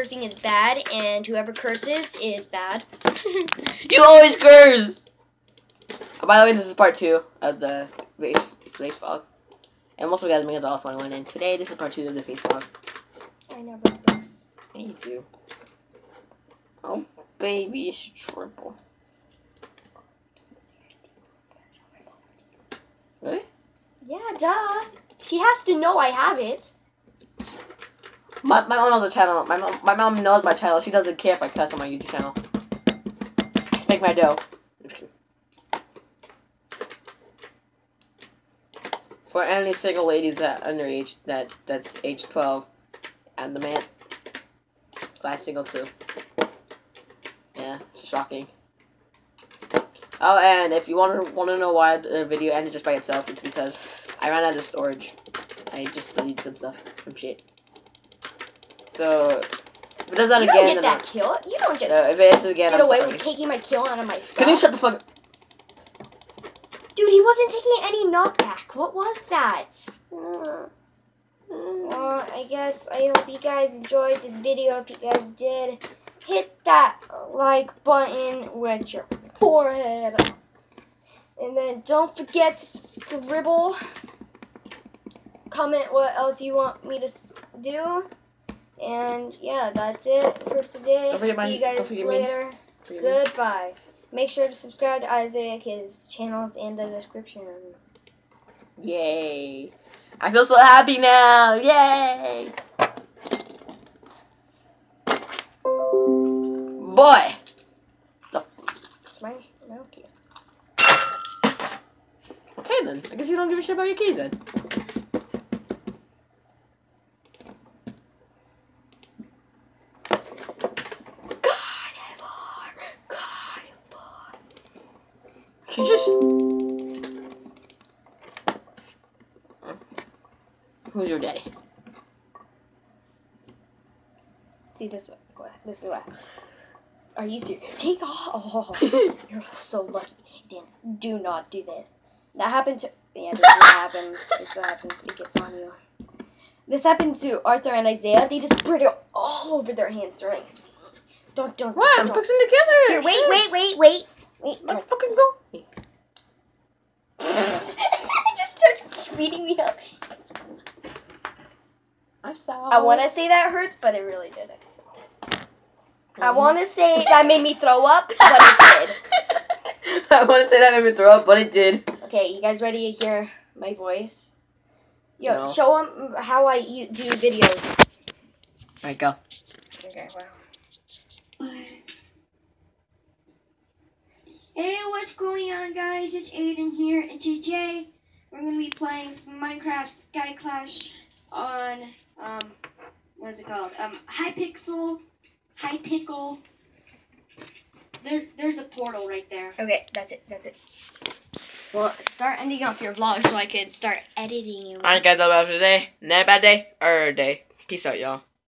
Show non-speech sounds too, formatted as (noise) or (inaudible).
cursing is bad, and whoever curses is bad. (laughs) You always curse. Oh, by the way, this is part two of the face face fog, and most of you guys may also 21. And today, this is part two of the face fog. I never curse. Me too. Oh, baby, it's triple. Really? Yeah, duh. She has to know I have it. My, my mom knows the channel. My mom, my mom knows my channel. She doesn't care if I cuss on my YouTube channel. Just make my dough. For any single ladies that underage, that that's age twelve, and the man, glass single too. Yeah, it's shocking. Oh, and if you want to want to know why the video ended just by itself, it's because I ran out of storage. I just deleted some stuff from shit. So if it does that you again, don't get that kill. You don't just no, if it is again, get I'm away sorry. with taking my kill out of my stuff. Can you shut the fuck? Dude, he wasn't taking any knockback. What was that? Uh, Well, I guess I hope you guys enjoyed this video. If you guys did, hit that like button with your forehead. And then don't forget to scribble. Comment what else you want me to do. And yeah, that's it for today. Don't my- See you guys me. later. Goodbye. Make sure to subscribe to Isaiah Kid's channels in the description. Yay! I feel so happy now! Yay! Boy! It's my here. Okay then, I guess you don't give a shit about your keys then. You just. Who's your daddy? See this way. What? This way. Are you serious? Take off. Oh, (laughs) you're so lucky. Dance. Do not do this. That happened to. Yeah, this happens. This happens. It gets on you. This happened to Arthur and Isaiah. They just spread it all over their hands, right? Don't, don't, What? I'm don't. fixing together! Here, wait, wait, wait, wait. Wait. Let fucking go! it (laughs) just starts beating me up. I saw. I want to say that hurts, but it really didn't. I want to say that made me throw up, but it did. (laughs) I want to say that made me throw up, but it did. Okay, you guys ready to hear my voice? Yo, No. show them how I do videos. Alright, go. Okay, wow. What's going on, guys? It's Aiden here, and today we're gonna be playing some Minecraft Sky Clash on um, what's it called? Um, Hypixel, Hypixel. There's there's a portal right there. Okay, that's it. That's it. Well, start ending off your vlog so I can start editing it. Alright, guys, that's about for today. Not a bad day or day. Peace out, y'all.